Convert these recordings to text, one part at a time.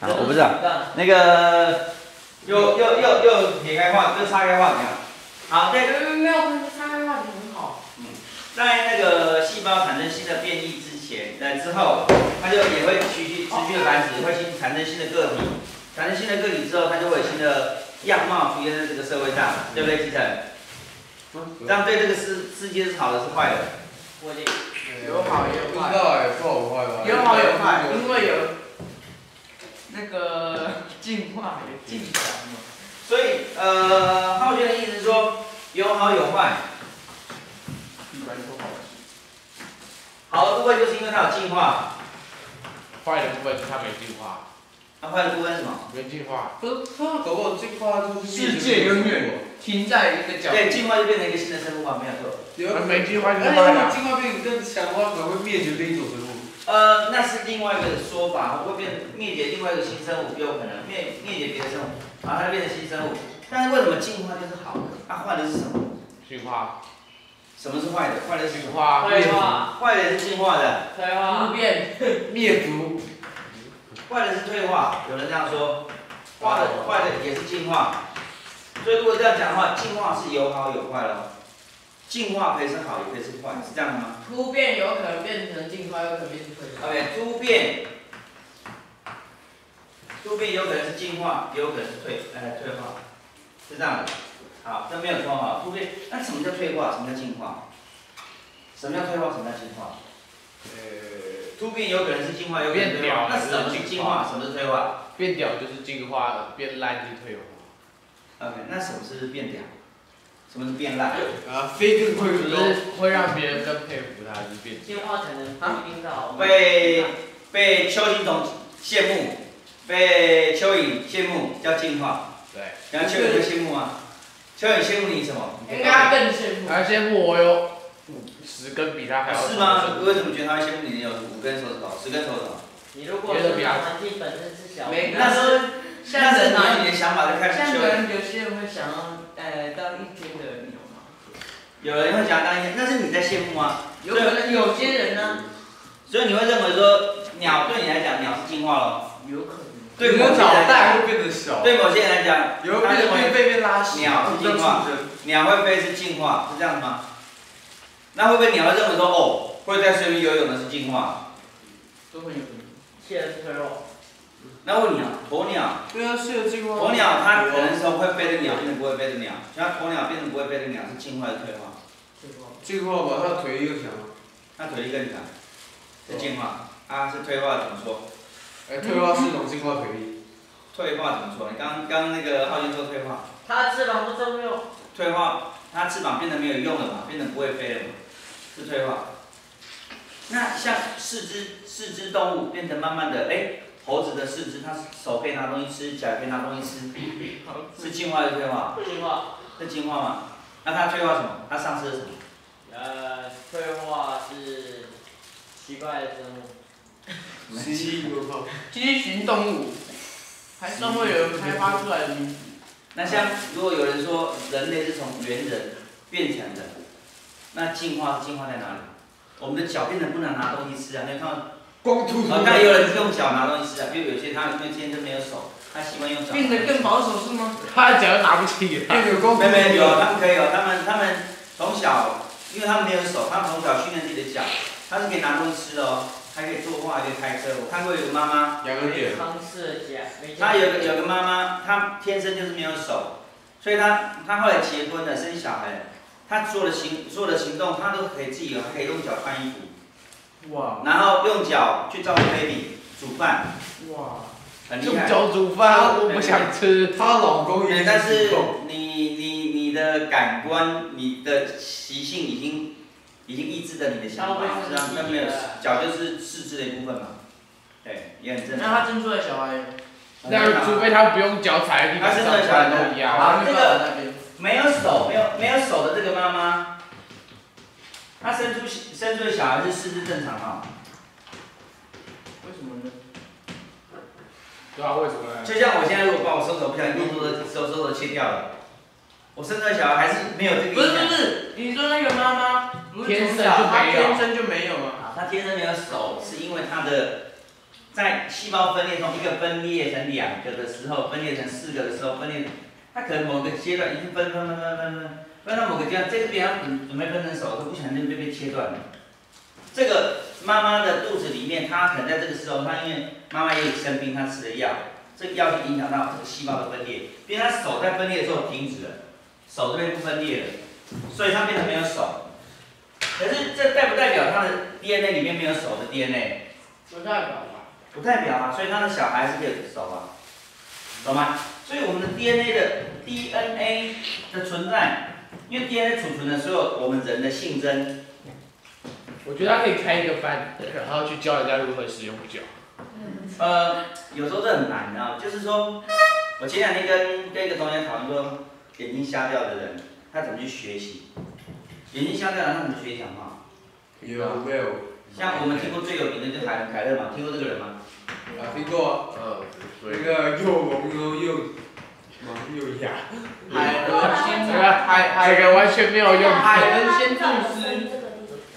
好，我不知道。那个又又又又撇开话，就岔开话题啊。好，对，没没有岔开话题很好。嗯，在那个细胞产生新的变异之前，那之后，它就也会持续持续的繁殖，会新产生新的个体，产生新的个体之后，它就会有新的样貌出现在这个社会上，对不对，继承？这样对这个世世界是好的是坏的？有好有坏。不知道哎，不好有坏吧？有好有坏，因为有那个进化有进展嘛。所以呃，浩轩的意思是说有好有坏。一般都好。好的部分就是因为它有进化，坏的部分是它没进化。那坏的部分是什么？没进化。呵呵，搞不好进化就是世界永远停在一个角。对，进化就变成一个新的生物嘛，没有错。有没进化就哎坏了。进化变更强的话，可能会灭绝另一种生物。呃，那是另外一个说法，会变灭绝另外一个新生物，有可能灭灭绝别的生物，然后它变成新生物。但是为什么进化就是好的？它坏的是什么？进化。什么是坏的？坏的是进化。退化。坏的是进化的。退化。突变。灭族。坏的是退化，有人这样说。坏的坏的也是进化。所以如果这样讲的话，进化是有好有坏咯。进化可以是好，也可以是坏，是这样的吗？突变有可能变成进化，有可能变成退化。OK，突变，突变有可能是进化，也有可能是退，哎，退化，是这样的。好，这没有错哈。突变，那什么叫退化？什么叫进化？什么叫退化？什么叫进化？呃，突变有可能是进化，有可能是退化。那什么是进化？什么是退化变屌就是进化，变烂就是退化。？OK，那什么是变屌？什么是变烂？啊，飞更会就是会让别人更佩服他，就是变。进化才能不一定到。被被邱金总羡慕，被蚯蚓羡慕叫进化。对。然后蚯蚓会羡慕吗？蚯蚓羡慕你什么？应该更羡慕。他羡慕我有十根比他还要是吗？为什么觉得他会羡慕你有五根手指头、十根手指头？你如果是环境本身是小，那是那是你用你的想法就开始像人有些人会想。有人会想当一天，那是你在羡慕吗？有可能有些人呢。所以你会认为说鸟对你来讲鸟是进化咯？有可能。对某些人来讲会变得小。对某些人来讲，有可能会被被拉鸟是进化，鸟会飞是进化，是这样吗？那会不会鸟会认为说哦，会在水里游泳的是进化？都会有可能。蟹是退化。那问你啊，鸵鸟。对啊，是有进化。鸵鸟它可能说会飞的鸟变成不会飞的鸟，像鸵鸟变成不会飞的鸟是进化还是退化？进化吧，它腿又强。它腿力更强，是进化。啊，是退化怎么说？哎，退化是一种进化腿力。退化怎么说？你刚刚那个浩军说退化。它翅膀不中用。退化，它翅膀变得没有用了嘛，变得不会飞了嘛，是退化。那像四肢四肢动物变成慢慢的，哎，猴子的四肢，它手可以拿东西吃，脚可以拿东西吃，是进化还是退化？进化。是进化吗？那他退化什么？他丧失了什么？呃，退化是奇怪的生物。蜥蜴畸形动物，还是会有人开发出来的名字。那像如果有人说人类是从猿人变成的，那进化是进化在哪里？我们的脚变成不能拿东西吃啊，你看到？光秃秃。啊，但有人是用脚拿东西吃啊，比如有些他因为天生没有手，他习惯用脚。变得更保守是吗？他的脚拿不起。变得光。没没有，他们可以哦，他们他们从小，因为他们没有手，他们从小训练自己的脚，他是可以拿东西吃的哦，还可以作画，还可以开车。我看过有个妈妈，两个点。康氏家。她有个有个妈妈，她天生就是没有手，所以她她后来结婚了，生小孩，她所有的行所有的行动，她都可以自己有，她可以用脚穿衣服。哇。然后用脚去照顾 baby，煮饭。哇。很厉害。用脚煮饭，我不想吃。她老公也但是你你你的感官，你的习性已经已经抑制了你的想法，是啊，那没有脚就是四肢的一部分嘛。对，也很正常。那他生出来小孩，那除非他不用脚踩在地他上，生出来小孩都一样。好，这个没有手，没有没有手的这个妈妈，她生出生出的小孩是四肢正常哈。为什么呢？对啊，为什么呢？就像我现在如果把我手手不小心用手的手手的切掉了，我生出来小孩还是没有这个。不是不是，你说那个妈妈，天生就没有，天生就没有嘛？啊，她天生没有手，是因为她的在细胞分裂中，一个分裂成两个的时候，分裂成四个的时候，分裂，它可能某个阶段已经分分分分分分，分到某个阶段，这个边准准备分成手，都不小心就被切断了。这个妈妈的肚子里面，她可能在这个时候，她因为妈妈也有生病，她吃了药，这个药就影响到这个细胞的分裂，变成她手在分裂的时候停止了，手这边不分裂了，所以她变成没有手。可是这代不代表她的 DNA 里面没有手的 DNA？不代表吧？不代表啊，所以他的小孩是可以手啊，懂吗？所以我们的 DNA 的 DNA 的存在，因为 DNA 储存的所有我们人的性征。我觉得他可以开一个班，然后去教人家如何使用脚。呃，有时候这很难啊，就是说，我前两天跟跟一个同学讨论说，眼睛瞎掉的人，他怎么去学习？眼睛瞎掉的人他怎么学讲话？有没有？像我们听过最有名的就是海伦凯勒嘛，听过这个人吗？啊，听过，嗯，那个又聋又又盲又哑，海伦先这个海这个完全没有用。海伦先注师，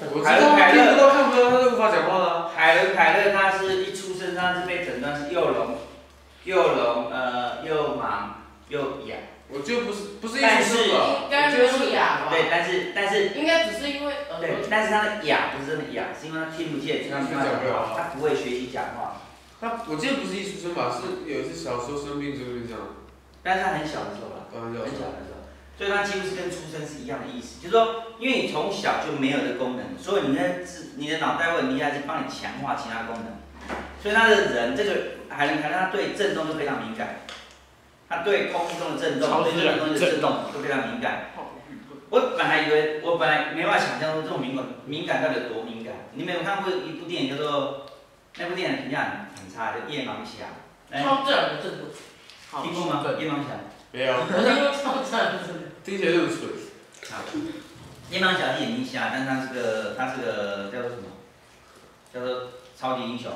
我知道，听不到看不到，他是无法讲话了。海伦凯勒他是一出生他是被诊断是又聋，又聋呃又盲又哑。我就不是不是一出生吧？应该没有哑吧？对，但是但是应该只是因为耳对，但是他的哑不是真的哑，是因为他听不见，所以他没办法讲话，他不会学习讲话。他我记得不是一出生吧？是有一次小时候生病就是这样，但是他很小的时候啦，当然很小的时候，所以它几乎是跟出生是一样的意思，就是说，因为你从小就没有的功能，所以你的智你的脑袋会很厉害，是帮你强化其他功能。所以他的人这个海伦凯勒，他对震动都非常敏感，他对空气中的震动、对这个东西的震动都非常敏感。我本来以为，我本来没办法想象说这种敏感敏感到底有多敏感。你们有看过一部电影叫做那部电影评价很很差，叫《夜盲侠》。来，超自然的震动，听过吗？夜盲侠。没有，我听过超自然的震动，听起来就很夜盲侠是眼睛瞎，但他是个他是个叫做什么？叫做超级英雄，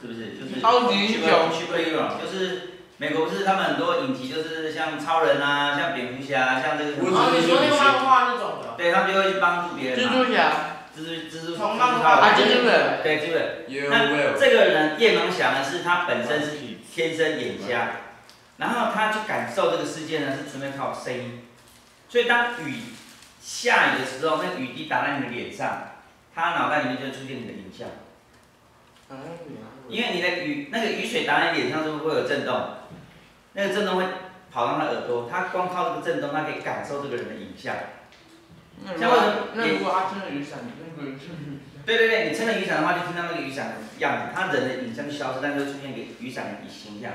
是不是？就是超级英雄 super 就是美国不是他们很多影集，就是像超人啊，像蝙蝠侠，像这个，我哦，你说那个漫画那种的，对他们就会去帮助别人蜘。蛛侠，蜘蛛蜘蛛从漫画啊，蜘蛛人。对蜘蛛人。有那？这个人夜盲侠呢，是他本身是天生眼瞎，然后他去感受这个世界呢，是纯粹靠声音。所以当雨下雨的时候，那雨滴打在你的脸上，他脑袋里面就会出现你的影像。因为你的雨那个雨水打在你脸上，是不是会有震动？那个震动会跑到他耳朵，他光靠这个震动，他可以感受这个人的影像。像为什么那如果他撑着雨伞，那个对对对，你撑着雨伞的话，就听到那个雨伞的样子，他人的影像就消失，但是会出现一个雨伞的形象。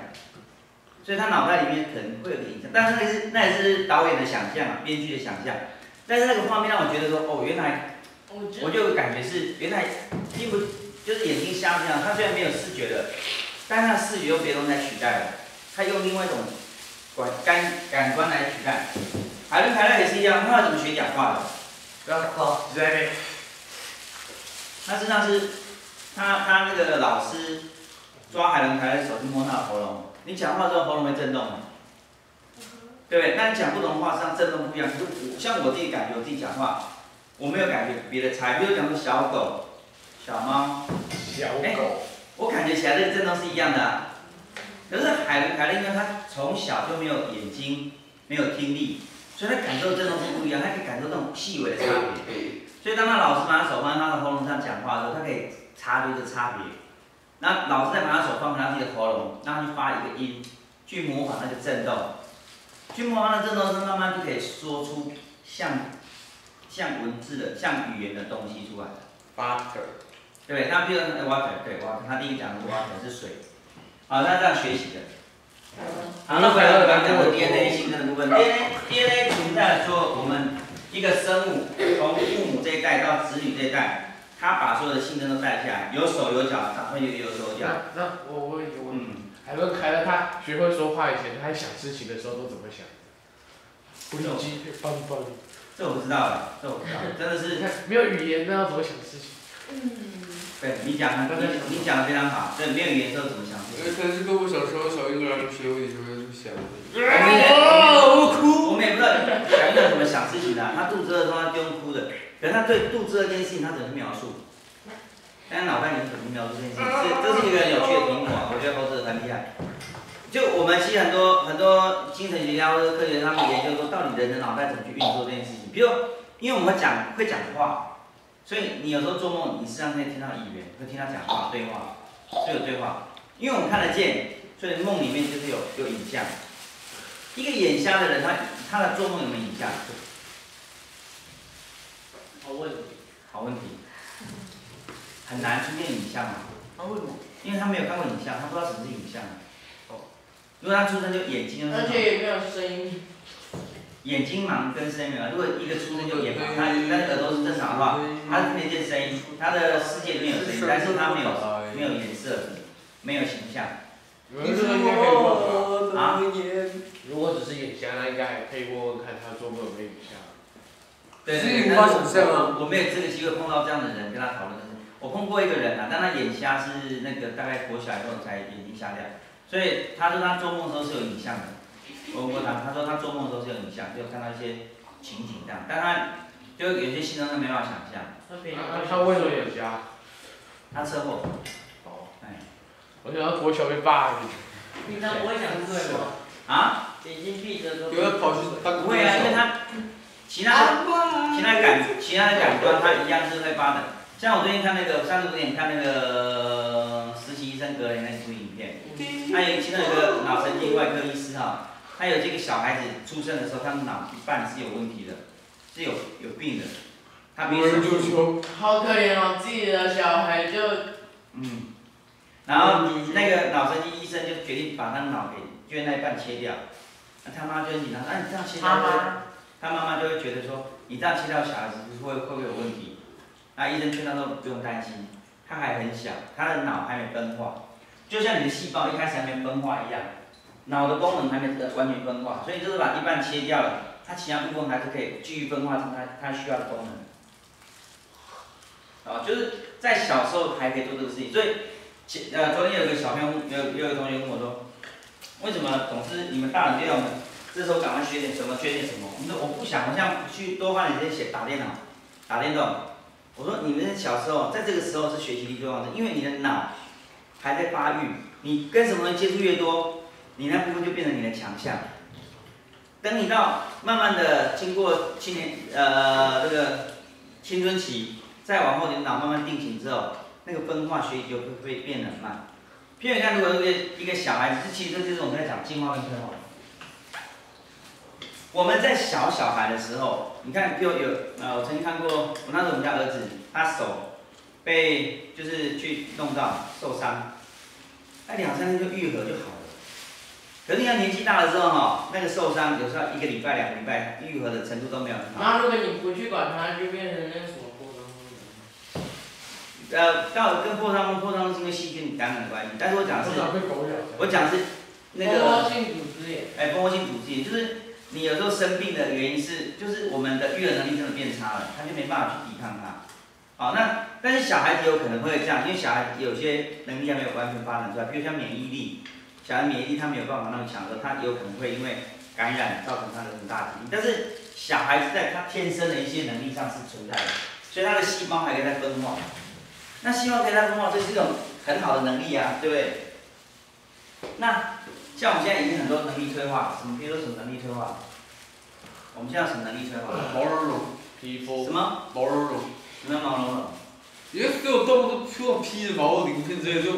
所以他脑袋里面可能会有个影像，但是那是那也是导演的想象啊，编剧的想象。但是那个画面让我觉得说，哦，原来我就感觉是原来并不就是眼睛瞎这样，他虽然没有视觉的，但是他的视觉用别的东西来取代了，他用另外一种感感感官来取代。海伦凯勒也是一样，他怎么学讲话的？然后在那边，他实际上是他他那个老师抓海伦凯勒的手去摸他的喉咙，你讲话之后喉咙会震动吗？对不对？那你讲不同的话，实际上震动不一样。可是我像我自己感觉，我自己讲话，我没有感觉别的差异。比如讲说小狗、小猫，小狗，我感觉起来这个震动是一样的啊。可是海伦凯勒，因为他从小就没有眼睛，没有听力，所以他感受震动是不一样，他可以感受这种细微的差别。所以当他老师把他手放在他的喉咙上讲话的时候，他可以察觉这差别。那老师再把他手放回他自己的喉咙，让他去发一个音，去模仿那个震动，去模仿那个震动之后，慢慢就可以说出像像文字的、像语言的东西出来。Butter，对不对？他比如说呃 water，对 water，他第一个讲的 water 是水，好，那这样学习的。好，那回来我们刚讲的 DNA 形成的部分，DNA DNA 存在说我们一个生物从父母这一代到子女这一代，他把所有的性征都带起来，有手有脚，长会有有手有脚。那那我我有一个问题，嗯，海伦凯勒他学会说话以前，他在想事情的时候都怎么想？不理机棒棒，这我不知道了，这我不知道，真的你是，看没有语言，那要怎么想事情？嗯对你讲的，你你讲的非常好，对，没有语言之后怎么想事情？呃，可是跟我小时候小婴儿学问题就会想，哦，哭！我们也不知道小婴儿怎么想事情的、他肚子饿的时候他就用哭的，可是他对肚子饿这件事情他怎么描述？但是脑袋里面怎么描述这件事情？这这是一个很有趣的题目啊，我觉得猴子很厉害。就我们其实很多很多精神学家或者科学家他们研究说，到底人的脑袋怎么去运作这件事情。比如，因为我们会讲会讲话，所以你有时候做梦，你实际上可以听到语言，会听他讲话对话，就有对话。因为我们看得见，所以梦里面就是有有影像。一个眼瞎的人，他他的做梦有没有影像？好问题。好问题，很难出现影像嘛，他为什么？因为他没有看过影像，他不知道什么是影像。哦，如果他出生就眼睛就是而且也没有声音。眼睛盲跟声音盲，如果一个出生就眼盲，他但是耳朵是正常的话，他听得见声音，他的世界里面有声音，但是他没有没有颜色，没有形象。啊如果只是眼瞎，那应该还可以问问看他做过有没有影像。对，是无对但是法想象啊我我没有这个机会碰到这样的人跟他讨论这事。我碰过一个人啊，但他眼瞎是那个大概国小以后才眼睛瞎掉，所以他说他做梦的时候是有影像的。我问过他，他说他做梦的时候是有影像，就看到一些情景这样，但他就有些心中他没办法想象。他为什么眼瞎？他车祸，哦，哎，我想要国小被霸凌。平常不会想对吗？啊，眼睛闭着都。有人跑去当不会啊，因为他其他的其他感其他的感官它一样是会发的。像我最近看那个上次不是你看那个实习医生格雷那部影片，他有其中有一个脑神经外科医师哈，他有这个小孩子出生的时候，他的脑一半是有问题的，是有有病的，他没无人有救救，好可怜哦，自己的小孩就嗯，然后那个脑神经医生就决定把他的脑给就那一半切掉，那他妈就很紧张，那、你这样切掉他妈。妈就会觉得说，你这样切掉小孩子会会不会有问题？那医生劝他说不用担心，他还很小，他的脑还没分化，就像你的细胞一开始还没分化一样，脑的功能还没完全分化，所以就是把一半切掉了，他其他部分还是可以继续分化成他他需要的功能。啊，就是在小时候还可以做这个事情，所以前呃昨天有个小朋友有有个同学问我说，为什么总是你们大人这样的？这时候赶快学点什么，学点什么。我说我不想，我想去多花点时间写打电脑、打电动。我说你们小时候在这个时候是学习力最旺盛，因为你的脑还在发育，你跟什么人接触越多，你那部分就变成你的强项。等你到慢慢的经过青年呃这个青春期，再往后你的脑慢慢定型之后，那个分化学习就会变得很慢。譬如你看，如果一个一个小孩子，这其实这就是我们在讲进化跟退化。我们在小小孩的时候，你看，就有呃，我曾经看过，我那时候我们家儿子，他手被就是去弄到受伤，那两三天就愈合就好了。可是你看年纪大了之后哈，那个受伤有时候一个礼拜、两个礼拜，愈合的程度都没有很好。然后如果你不去管它，就变成那个什么破伤风。呃，到跟破伤风、破伤风是因为细菌感染的关系，但是我讲的是。我讲的是那个。蜂窝性组织炎。哎，蜂窝性组织炎就是你有时候生病的原因是，就是我们的育儿能力真的变差了，他就没办法去抵抗它。好，那但是小孩子有可能会这样，因为小孩有些能力还没有完全发展出来，比如像免疫力，小孩免疫力他没有办法那么强的，他有可能会因为感染造成他的很大疾病。但是小孩子在他天生的一些能力上是存在的，所以他的细胞还可以再分化。那细胞可以再分化，这是一种很好的能力啊，对不对？那像我们现在已经很多能力催化，什么比如说什么能力催化？我们现在什么能力催化？毛茸茸，皮肤什么？毛茸茸，什么毛茸茸因为所有动物都披着披着毛鳞片之类，就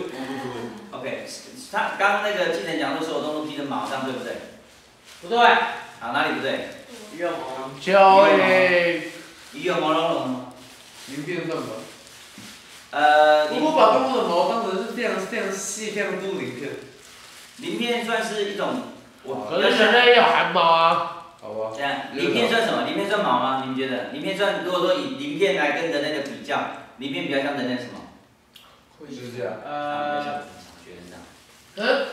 ？OK，他刚刚那个技能讲说所有动物披着毛，这样对不对？不对，啊，哪里不对？鱼有毛。教育。鱼有毛茸茸吗？鳞片算吧。呃，如果把动物的毛当成是非常非常细、非常多鳞片，鳞片算是一种，我可是人类也有汗毛啊。好吧？这样，鳞片算什么？鳞片算毛吗？你们觉得？鳞片算，如果说以鳞片来跟人类的比较，鳞片比较像人类什么？就是这样。呃，觉得这样。呃，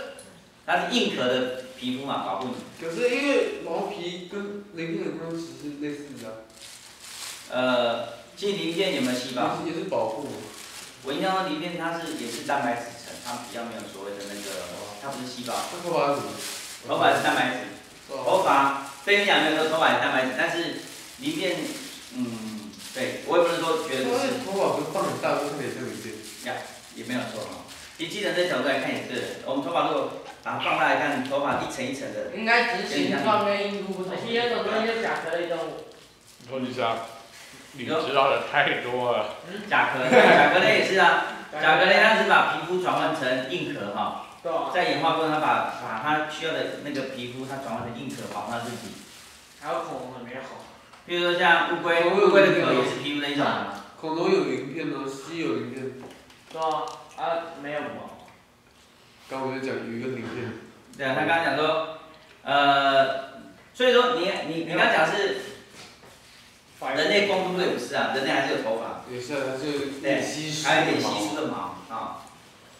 它是硬壳的皮肤嘛，保护你。可是因为毛皮跟鳞片的关系是类似的，呃，其实鳞片有没有细胞？也是也是保护。我印象中鳞片它是也是蛋白质层，它比较没有所谓的那个，它不是细胞。那头发是什么？头发是蛋白质，哦头发对你讲没有说头发是蛋白质，但是里面，嗯，对我也不能说绝对不是。头发不是放很大，就看起来像鳞片。呀，也没有错哈。其实基层这角度来看也是，我们头发如果把它放大来看，头发一层一层的，应该只是形状跟硬度不同。其实那种东西就甲壳类动物，托尼莎，你知道的太多了。甲壳，甲壳类也是啊，甲壳类它是把皮肤转换成硬壳哈，在演化过程它把把它需要的那个皮肤它转化成硬壳保护它自己。还有恐龙的没好，比如说像乌龟，乌龟的壳也是皮肤的一种啊。恐龙有鳞片吗，蜥有鳞片。对啊，啊没有毛，刚我在讲有一个鳞片。对啊，他刚刚讲说，呃，所以说你你你刚刚讲是人类光秃秃也不是啊，人类还是有头发，也是啊，它是对稀疏还有点稀疏的毛啊，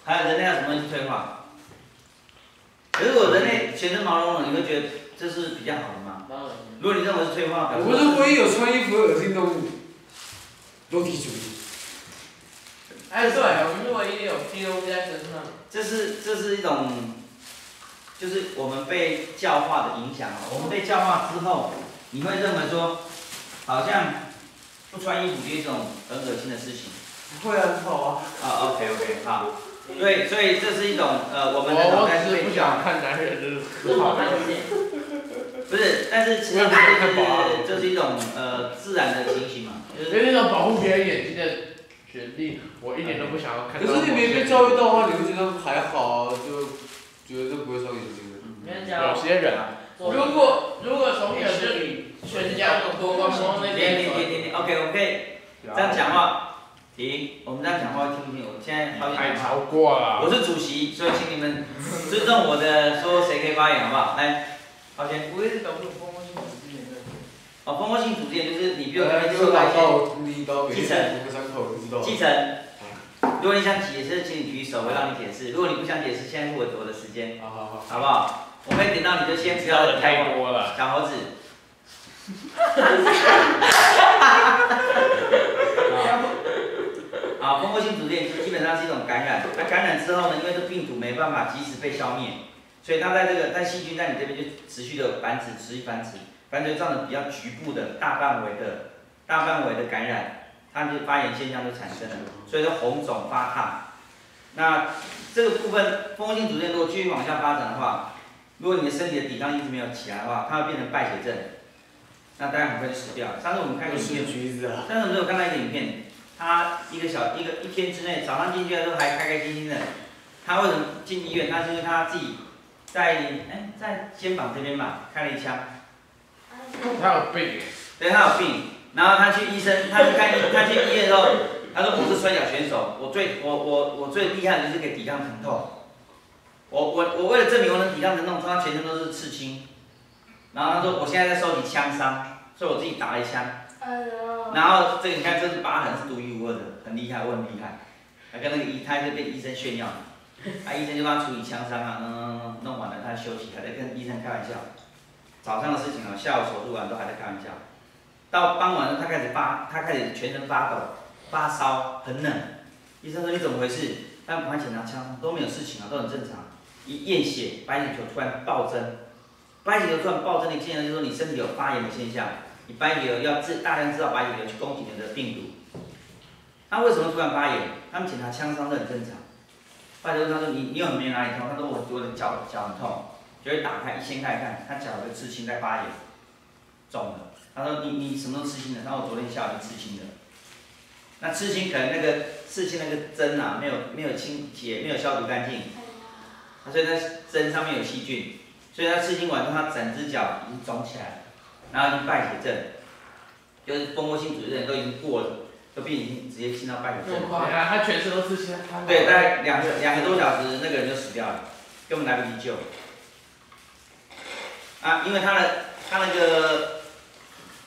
还有人类还有什么东西退化？可是如果人类全身毛茸茸，你会觉得这是比较好的吗？如果你认为是退化，表示我们是唯一有穿衣服的恶心动物。裸体主义。哎，对，我们是唯一有 POV 在身上。这是这是一种，就是我们被教化的影响啊。我们被教化之后，你会认为说，好像不穿衣服是一种很恶心的事情。不会啊，很好啊。啊，OK OK，好。对，所以这是一种呃，我们的脑是不想看男人的是好看一点，不是，但是其实这是这是一种呃自然的情形嘛，就是那种保护别人眼睛的权利，我一点都不想要看。可是你没被教育到的话，你会觉得还好啊，就觉得这不会伤眼睛的。有讲，些人啊，如果如果从小就全家都多光光那点点点边，点点，OK，我们可以这样讲话。停，我们这样讲话听不听？我现在好太。超过了。我是主席，所以请你们尊重我的，说谁可以发言，好不好？来，抱歉。我也是搞不懂蜂窝性组织炎的。哦，蜂窝性组织炎就是你比如呃，说就拿会把一些到你到每继承。如果你想解释，请你举手，我让你解释。如果你不想解释，现在是我我的时间，好好好。好不好？我没点到你就先不要知道的太多了。小猴子。啊，蜂窝性组织炎基本上是一种感染，那感染之后呢，因为这病毒没办法及时被消灭，所以它在这个在细菌在你这边就持续的繁殖，持续繁殖，繁殖造成比较局部的大范围的大范围的感染，它就发炎现象就产生了，所以说红肿发烫。那这个部分蜂窝性组织炎如果继续往下发展的话，如果你的身体的抵抗力一直没有起来的话，它会变成败血症，那大家很快就死掉了。上次我们看影片。上次我们有看到一个影片，他一个小一个一天之内早上进去的时候还开开心心的，他为什么进医院？他是因为他自己在哎在肩膀这边嘛开了一枪，他有病。对他有病，然后他去医生，他去看医他去医院的时候，他说我是摔跤选手，我最我我我最厉害的就是可以抵抗疼痛。我我我为了证明我能抵抗疼痛，他全身都是刺青，然后他说我现在在收集枪伤，所以我自己打了一枪。哎呦，然后这个你看，这是疤痕是独一无二的，很厉害，我很厉害。他跟那个医，他就被医生炫耀，啊，医生就帮他处理枪伤啊，弄弄完了，他休息，还在跟医生开玩笑。早上的事情啊，下午手术完都还在开玩笑。到傍晚他开始发，他开始全身发抖，发烧，很冷。医生说你怎么回事？他赶快检查枪，都没有事情啊，都很正常。一验血，白血球突然暴增，白血球突然暴增的现象就是说你身体有发炎的现象。你白血球要治大量制造白血球去攻击你的病毒。他为什么突然发炎？他们检查枪伤都很正常。白血球他说你你有没有哪里痛？他说我我的脚脚很痛，就会打开一掀开看，他脚有个刺青在发炎，肿了。他说你你什么时候刺青的？他说我昨天下午就刺青的。那刺青可能那个刺青那个针啊没有没有清洁没有消毒干净，所以那针上面有细菌，所以他刺青完之后他整只脚已经肿起来了。然后已经败血症，就是蜂窝性组织炎都已经过了，都并已经直接进到败血症。你看他全身都是血，对，大概两个两个多小时，那个人就死掉了，根本来不及救。啊，因为他的他那个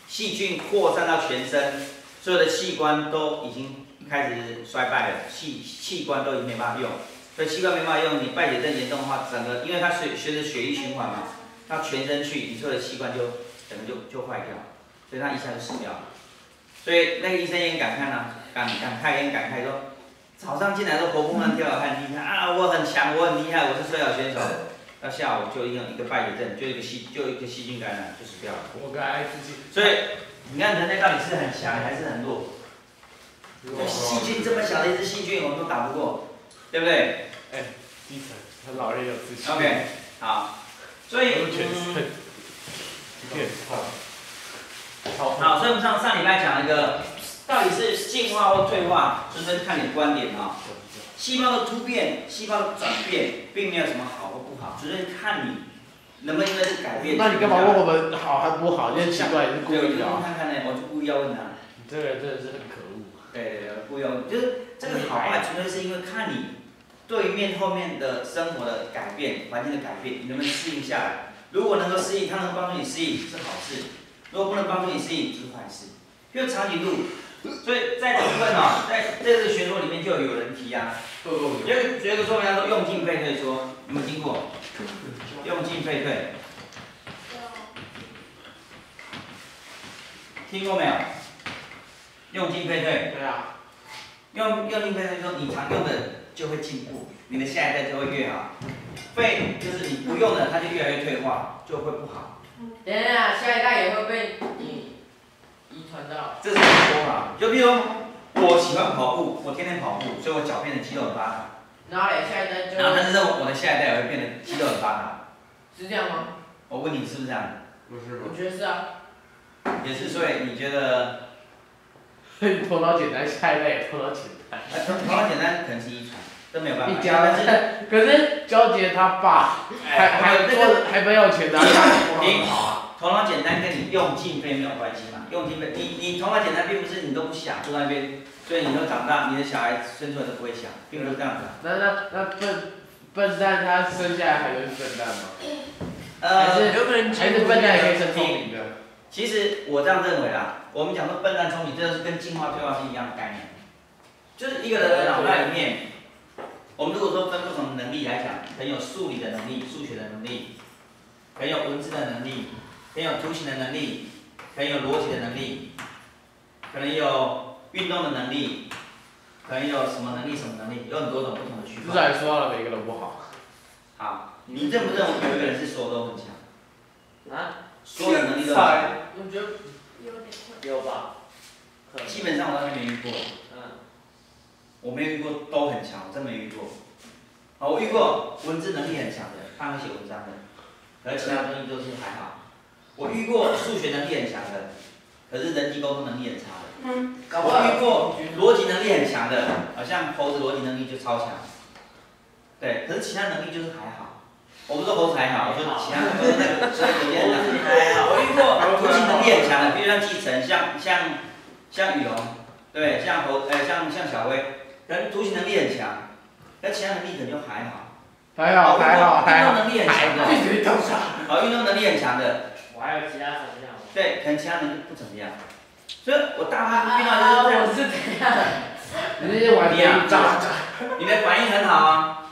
细菌扩散到全身，所有的器官都已经开始衰败了，器器官都已经没办法用，所以器官没办法用，你败血症严重的话，整个因为它随随着血液循环嘛，到全身去，你所有的器官就整个就就坏掉，所以他一下就死掉了。所以那个医生也很感慨啊，感感慨也很感慨说，早上进来都活蹦乱跳的，很厉害啊，我很强，我很厉害，我是摔跤选手。到下午就因为一个败血症，就一个细就一个细菌感染就死掉了。我跟艾滋病。所以你看人类到底是很强还是很弱？就细菌这么小的一只细菌，我们都打不过，对不对哎基层，他老人有自信。？OK，好，所以。变胖。超好，所以我们上上礼拜讲了一个，到底是进化或退化，纯粹是看你的观点啊、细胞的突变、细胞的转变，并没有什么好或不好，只是看你能不能因为这改变。那你干嘛问我们好还不好？你很奇怪，你是故意的啊！看看呢，我就故意要问他。你这个人真的是很可恶。对对对，故意要问，就是这个好坏，纯粹是因为看你对面后面的生活的改变、环境的改变，你能不能适应下来。如果能够适应，它能帮助你适应是好事；如果不能帮助你适应是坏事。比如长颈鹿，所以在这部分哦，在这个学说里面就有人提啊，豆豆有一个有一个说明叫做用进废退说，有没有听过？用进废退，听过没有？用进废退。对啊。用用进废退说，你常用的就会进步，你的下一代就会越好。废就是你不用了，它就越来越退化，就会不好。等一下，下一代也会被你遗传到。这是说法。就比如我喜欢跑步，我天天跑步，所以我脚变得肌肉很发达。然后嘞，下一代就然后但是我的下一代也会变得肌肉很发达。是这样吗？我问你是不是这样？不是吗我？觉得是啊。也是，所以你觉得，你头脑简单，下一代也头脑简单。头脑简单可能是遗传，这没有办法。一家但是，可是焦杰他爸还哎，还这个做还蛮有钱的啊，他停，头脑简单跟你用进废没有关系嘛？用进废，你你头脑简单，并不是你都不想坐在那边，所以你都长大，你的小孩生出来都不会想，并不是这样子啊。那那那笨笨蛋他生下来还能是笨蛋吗？还呃，是有可能还是笨蛋也可以生聪明的？其实我这样认为啦，我们讲说笨蛋聪明，这个是跟进化退化是一样的概念，就是一个人的脑袋里面，我们如果说分不同的能力来讲，很有数理的能力、数学的能力，很有文字的能力，很有图形的能力，很有逻辑的能力，可能有运动的能力，可能有什么能力什么能力，有很多种不同的区至少块。也说了每个都不好。好，你认不认为有一个人是所有都很强，啊，所有的能力都很强？我觉得有点会。有吧？基本上我都还没遇过。嗯。我没有遇过都很强，我真没遇过。啊，我遇过文字能力很强的，他会写文章的，而其他东西都是还好。我遇过数学能力很强的，可是人际沟通能力很差的。嗯，搞不好我遇过逻辑能力很强的，好像猴子逻辑能力就超强。对，可是其他能力就是还好。我不是说猴子还好，我说其他都是那个，所以有些能力还好。我遇过逻辑能力很强的，比如像继承，像像像雨龙，对，像猴，呃，像像小薇，可能图形能力很强，但其他能力可能就还好。还好还好还好运动能力很强的？好，运动能力很强的，我还有其他选项吗？对，可能其他能力不怎么样。所以我大部分遇到啊，就是这样我是怎样？你那些玩渣渣。你的反应很好啊，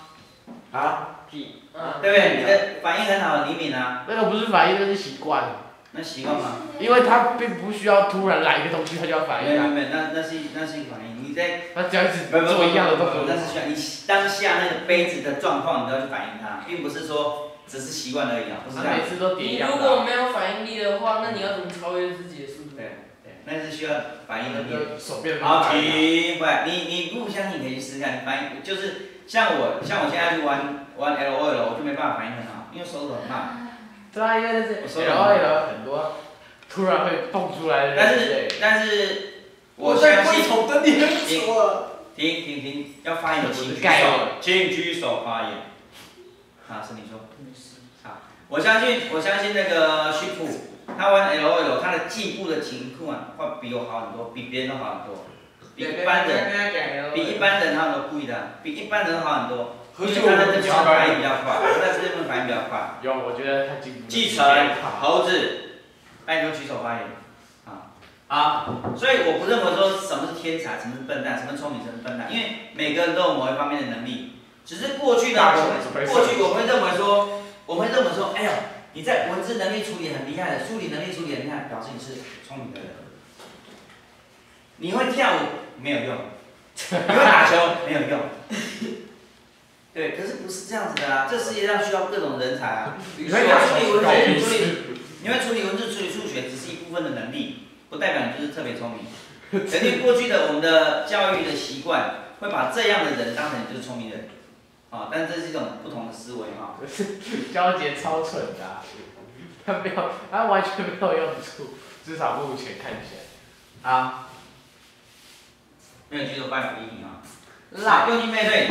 啊？屁。嗯，对不对？你的反应很好，灵敏啊，那个不是反应，那是习惯。那习惯吗？因为他并不需要突然来一个东西，他就要反应啊。没有没有，那那是那是反应。你在他只要一做一样的动作，那是需要你当下那个杯子的状况，你都要去反应它，并不是说只是习惯而已啊，不是这样他每。次都点一你样的啊。如果没有反应力的话，那你要怎么超越自己的速度？对对，那是需要反应的力。手变得好，快停，不，你你不相信，你可以去试试看。反应就是像我，像我现在去玩玩 L O L，我就没办法反应很好，因为手指很慢。对啊，因为是我说 L O L 很多突然会蹦出来的但是。但是，我相信。头等你很久停停停，要发言的请举盖手，请举手发言。啊，是你说。好，我相信我相信那个徐普，他玩 L O L，他的进步的情况啊，会比我好很多，比别人都好很多，比一般人比一般人他们都故意的，比一般人好很多。因为他的这边反应比较快，他在这边反应比较快。有，我觉得他进步。继承猴子，拜托举手发言。啊，好，所以我不认为说什么是天才，什么是笨蛋，什么聪明，什么是笨蛋，因为每个人都有某一方面的能力。只是过去呢，我过去我们会认为说，我们会认为说，哎呀，你在文字能力处理很厉害的，数理能力处理很厉害，表示你是聪明的人。你会跳舞没有用，你会打球没有用。对，可是不是这样子的啊！这世界上需要各种人才啊！你会处理文字，处理。你会处理文字、处理数学，只是一部分的能力，不代表你就是特别聪明。肯定过去的我们的教育的习惯，会把这样的人当成就是聪明人，啊，但这是一种不同的思维哈。交杰超蠢的啊、他没有，他完全没有用处，至少目前看起来。啊，没有举手拜服一名啊。来，用心面对，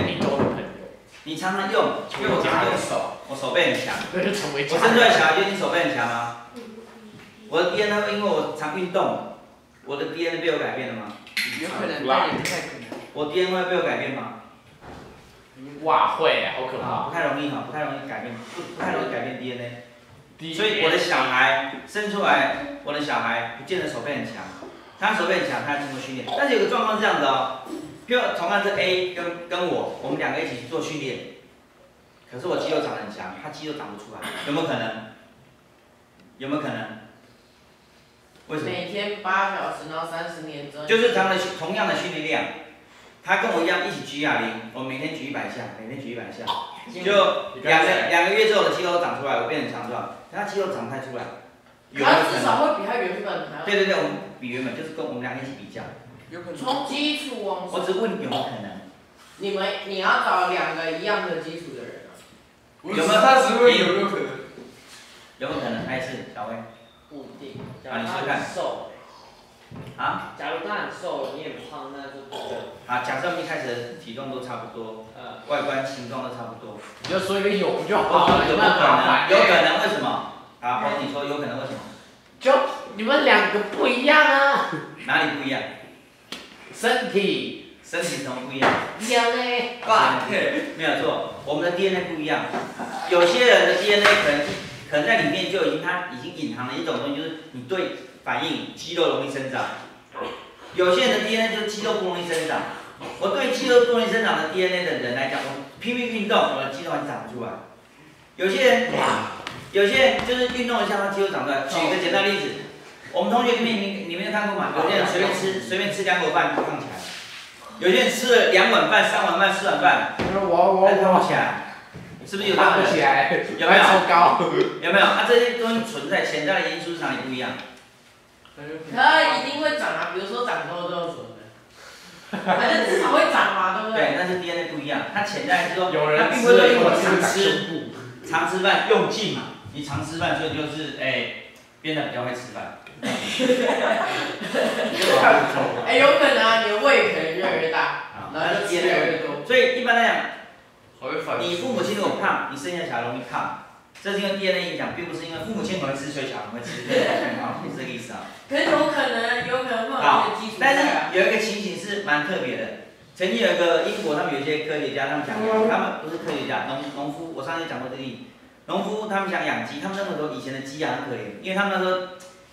你常常用，因为我常常用手，我手背很强。我生出来小孩，就你手背很强吗？我的 DNA 因为我常运动，我的 DNA 被我改变了吗？有可能，但也不太可能。我 DNA 会被我改变吗？哇会啊，好可啊，怕。不太容易哈，不太容易改变，不不太容易改变 DNA。所以我的小孩生出来，我的小孩不见得手背很强，他手背很强，他要经过训练。但是有个状况是这样子哦，比如同样是 A 跟跟我，我们两个一起去做训练，可是我肌肉长得很强，他肌肉长不出来，有没有可能？有没有可能？为什么？每天八小时，然后三十年之后，就是他们的同样的训练量，他跟我一样一起举哑铃，我每天举一百下，每天举一百下，就两个两个月之后的肌肉长出来，我变很强壮，但他肌肉长不太出来，有没有他至可能？少会比他原本还要。对对对，我们比原本就是跟我们两个一起比较，有可能。从基础往上，我只问有没有可能？你们你要找两个一样的基础的人啊。有没有？他只问有没有可能？有没有可能？还是小薇不一定。啊假如他很瘦，啊？假如他很瘦，你很胖，那就不对。好，假设我们一开始体重都差不多，呃，外观形状都差不多，你就说一个有就有好了，有没有有没有可能？有可能，为什么？啊，或者你说有可能为什么？就你们两个不一样啊，哪里不一样？身体身体怎么不一样？一样嘞。爸，没有错，我们的 DNA 不一样。有些人的 DNA 可能可能在里面就已经它已经隐含了一种东西，就是你对反应肌肉容易生长。有些人的 DNA 就是肌肉不容易生长。我对肌肉不容易生长的 DNA 的人来讲，我拼命运动，我的肌肉还是长不出来。有些人，有些人就是运动一下，他肌肉长出来。举个简单例子，我们同学里面你你们有看过吗？有些人随便吃随便吃两口饭就胖起来了，有些人吃了两碗饭、三碗饭、四碗饭，我我还胖不起来，是不是有这样爬不的人？起来，有没有高？有没有？啊，这些东西存在潜在的因素是哪里不一样？他一定会长啊，比如说长痘痘什么的，反正至少会长嘛，对不对，对？但是 DNA 不一样，它潜在是说，有人它并不是说因为我吃了常吃，常吃饭用劲嘛，你常吃饭，所以就是哎、变得比较会吃饭。哎，有可能啊，你的胃可能越来越大，啊，然后就吃越来越多。所以一般来讲，你父母亲如果胖，你生下小孩容易胖，这是因为 DNA 影响，并不是因为父母亲很会吃，所以小孩会吃，对啊，不是这个意思啊。可是有可能，有可能会有这个基础但。是有一个情形是蛮特别的，曾经有一个英国，他们有一些科学家，他们想养，他们不是科学家，农农夫，我上次讲过这个例，农夫他们想养鸡，他们认为说以前的鸡啊很可怜，因为他们那时候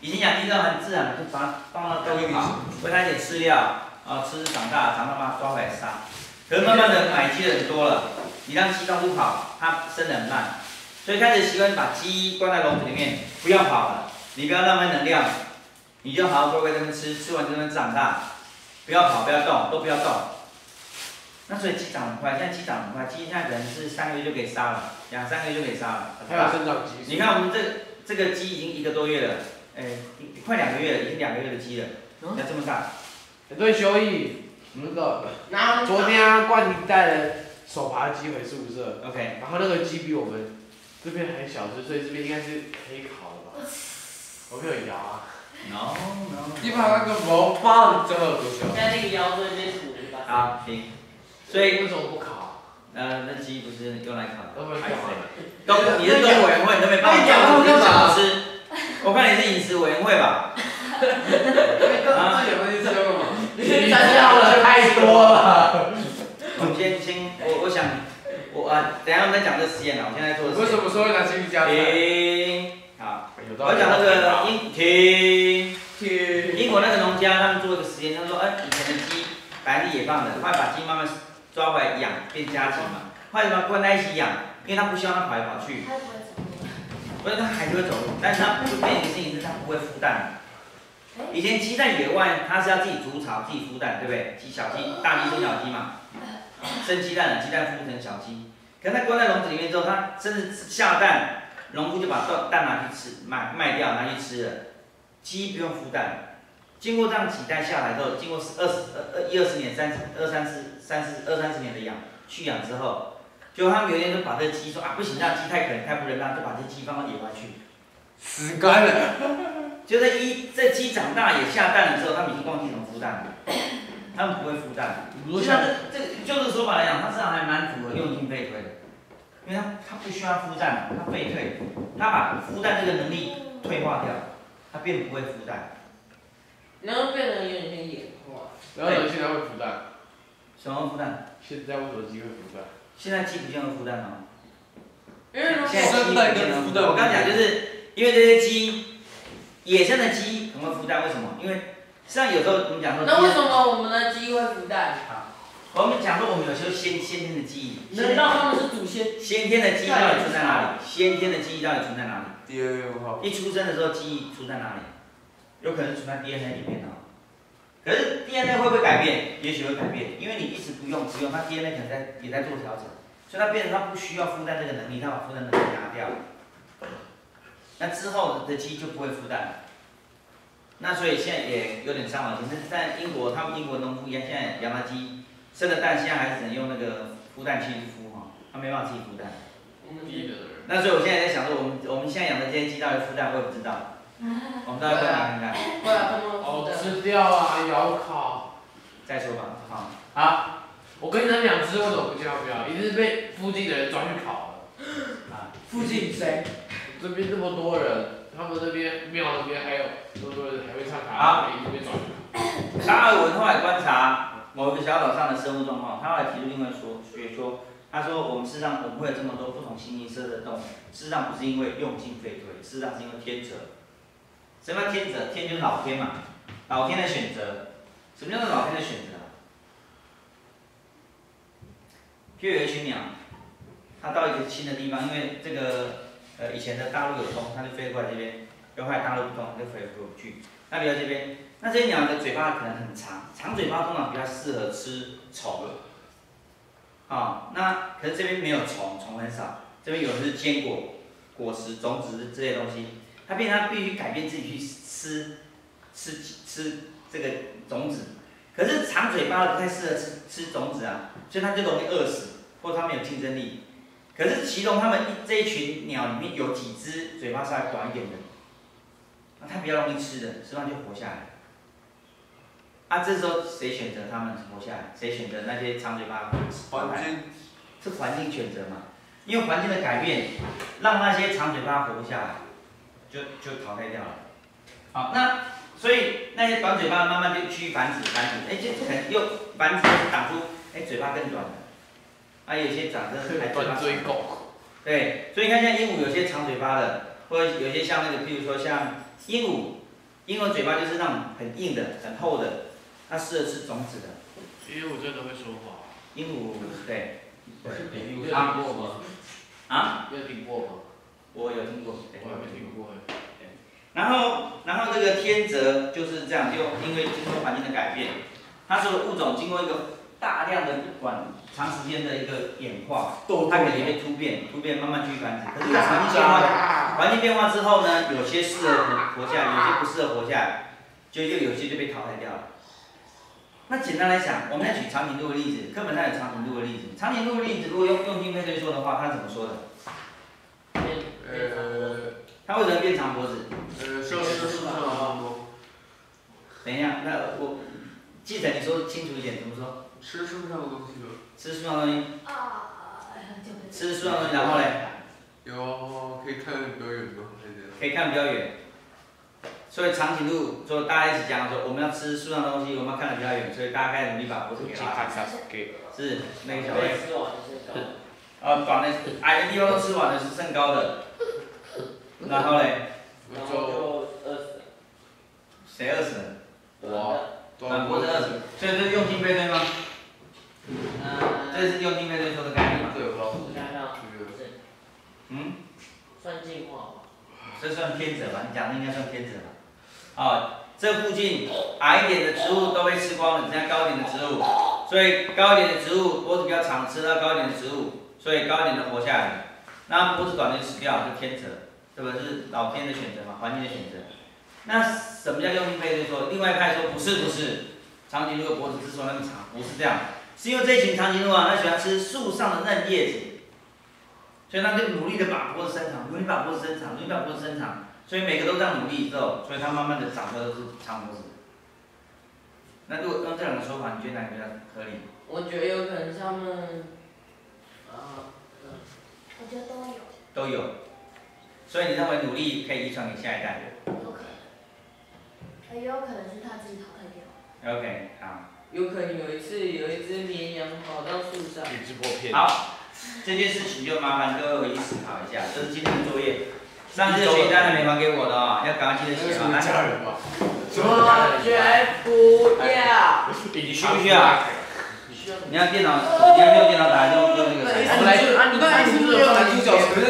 以前养鸡都很自然的，就把它放到兜里跑，喂它一点饲料，然后吃长大，长大把它抓回来杀。可是慢慢的买鸡的人多了，你让鸡到处跑，它生的很慢，所以开始习惯把鸡关在笼子里面，不要跑了，你不要浪费能量，你就好好乖乖在那吃，吃完就在那长大，不要跑，不要动，都不要动。那所以鸡长很快，现在鸡长很快，鸡现在可能是三个月就可以杀了，两三个月就可以杀了。还有生长激素。你看我们这这个鸡已经一个多月了，哎、快两个月了，已经两个月的鸡了，要这么大。对，修义，那个然后昨天啊，冠廷带了手扒鸡回宿舍，OK，然后那个鸡比我们这边还小只，所以这边应该是可以烤的吧？我没有摇啊。no no。你把那个毛棒真的有多小？现在那个腰椎被处理吧。好，行。所以为什么不烤？呃，那鸡不是用来烤的。都没有烤啊。都你是动物委员会，你都没办法讲，你是想吃。是饮食委员会吧？啊，有东西吃了吗？你要的太多了。我先先，我我想，我啊，等下我们再讲这实验啊，我现在做的为实验。什么说会拿进去加菜？停，好，我讲那个英停，停，英国那个农家他们做一个实验，他说，哎，以前的鸡本来是野放的，后来把鸡慢慢抓回来养，变家禽嘛，后来把它关在一起养，因为他不希望它跑来跑去。所以它还是会走路，但是它不变一个事情是它不会孵蛋。以前鸡在野外，它是要自己筑巢、自己孵蛋，对不对？鸡小鸡、大鸡生小鸡嘛，生鸡蛋了，鸡蛋孵成小鸡。可是它关在笼子里面之后，它甚至下蛋，农夫就把蛋蛋拿去吃，卖卖掉拿去吃了。鸡不用孵蛋，经过这样几代下来之后，经过二十二二一二十年、三十二三十、三十二三十年的养去养之后，就他们有一天就把这鸡说啊不行，这样鸡太可怜太不人道，就把这鸡放到野外去。死干了。就这一这鸡长大也下蛋了之后，他们已经忘记怎么孵蛋了，他们不会孵蛋。就像这这就是说法来讲，它实际上还蛮符合用进废退的，因为它它不需要孵蛋，它废退，它把孵蛋这个能力退化掉，它便不会孵蛋。然后变得有点像演化。然后呢，现在会孵蛋，什么孵蛋？现在为什么鸡会孵蛋？现在鸡不见得孵蛋哦。因为如现在果鸡不见得孵蛋。我刚讲就是因为这些鸡，野生的鸡很会孵蛋，为什么？因为实际上有时候我们讲说，那为什么我们的鸡会孵蛋？我们讲说我们有时候先先天的记忆，难道他们是祖先？先天的记忆到底存在哪里？先天的记忆到底存在哪里？DNA 化。一出生的时候记忆存在哪里？有可能存在 DNA 里面哦。可是 DNA 会不会改变？也许会改变，因为你一直不用，只用它 DNA 可能在也在做调整，所以它变成它不需要孵蛋这个能力，它把孵蛋能力拿掉。那之后的鸡就不会孵蛋了。那所以现在也有点伤脑筋。但是在英国，他们英国农夫一样，现在养的鸡生的蛋，现在还是只能用那个孵蛋器去孵哈，它没办法自己孵蛋。那所以我现在在想说，我们我们现在养的这些鸡到底孵蛋会不知道？我们到底会拿看看，会啊，他们哦，吃掉啊，窑烤。再说吧。好，好，我跟你讲，两只为什么不叫不要？一定是被附近的人抓去烤了。啊，附近谁？这边这么多人，他们那边庙那边还有多多人还会唱卡拉 OK，一定被抓去烤。达尔文后来观察某一个小岛上的生物状况，他后来提出另外说学说，他说我们事实上我们会有这么多不同形形色色的动物，事实上不是因为用进废退，事实上是因为天择。什么天择？天就是老天嘛，老天的选择。什么叫做老天的选择？譬如有一群鸟，它到一个新的地方，因为这个呃以前的大陆有通，它就飞过来这边，又后来大陆不通，它就飞回不去。那比如这边，那这些鸟的嘴巴可能很长，长嘴巴通常比较适合吃虫。啊、那可是这边没有虫，虫很少，这边有的是坚果、果实、种子这些东西，它变成它必须改变自己去吃吃吃这个种子。可是长嘴巴的不太适合吃吃种子啊，所以它就容易饿死，或者它没有竞争力。可是其中它们一这一群鸟里面有几只嘴巴稍微短一点的，它比较容易吃的，实际上就活下来。啊，这时候谁选择它们活下来？谁选择那些长嘴巴环境是环境选择嘛？因为环境的改变，让那些长嘴巴活不下来，就就淘汰掉了。好，那所以那些短嘴巴慢慢就趋于繁殖，繁殖，哎，这可能又繁殖就是长出，哎，嘴巴更短的，啊，有些长得还嘴巴 短嘴狗。对，所以你看像鹦鹉有些长嘴巴的，或者有些像那个，譬如说像鹦鹉，鹦鹉嘴巴就是那种很硬的、很厚的，它适合吃种子的。因为我真的会说话。鹦鹉对，你有听过吗？啊，你有听过吗？我有听过。对我还没听过哎。然后，然后这个天择就是这样，就因为经过环境的改变，它所有物种经过一个大量的不管长时间的一个演化，它可能也会突变，突变慢慢去繁殖。可是有环境变化，环境变化之后呢，有些适合活活下来，有些不适合活下来，就又有些就被淘汰掉了。那简单来讲，我们来举长颈鹿的例子，课本上有长颈鹿的例子。长颈鹿的例子，如果用用进配对说的话，它怎么说的？呃它为什么变长脖子？呃，像是树上的东东，等一下，那我记者你说清楚一点，怎么说？吃树上的东西吗？吃树上的东西，啊，吃树上的东西，然后嘞，有可以看比较远可以看比较远。所以长颈鹿说大家一起讲说，我们要吃树上的东西，我们要看得比较远，所以大家开始努力把脖子给拉长。给。是那个小被妹，吃完就是高。呃，短的矮的地方都吃完了，是剩高的。然后嘞，然后就就饿死了。谁饿死了？我短脖子饿死。所以这是用心配对吗？这嗯，是用心配对说的概念吗？对，嗯。算进化吧？这算天择吧？你讲的应该算天择吧？啊，这附近矮一点的植物都被吃光了，只剩下高一点的植物，所以高一点的植物脖子比较长，吃到高一点的植物，所以高一点的活下来，那脖子短的死掉，就天择，对吧？是老天的选择嘛，环境的选择。那什么叫用力配对说？另外一派说不是不是，长颈鹿的脖子之所以那么长，不是这样，是因为这群长颈鹿啊，它喜欢吃树上的嫩叶子，所以它就努力的把脖子伸长，努力把脖子伸长，努力把脖子伸长，所以每个都这样努力之后，所以它慢慢的长出来都是长脖子。那如果用这两个说法，你觉得哪个比较合理？我觉得有可能是他们，啊，我觉得都有，都有，所以你认为努力可以遗传给下一代有可能，也有可能是他自己淘汰掉。？OK，好，有可能有一次有一只绵羊跑到树上，预制破片。好，这件事情就麻烦各位回去思考一下，这是今天的作业。上次的学单还没还给我的啊、要赶快记得写啊。家来，人吧？我绝不要。你需不需要？你要电脑，你要用电脑打，用用那个。我们来，啊，你那你是不是有男主角承认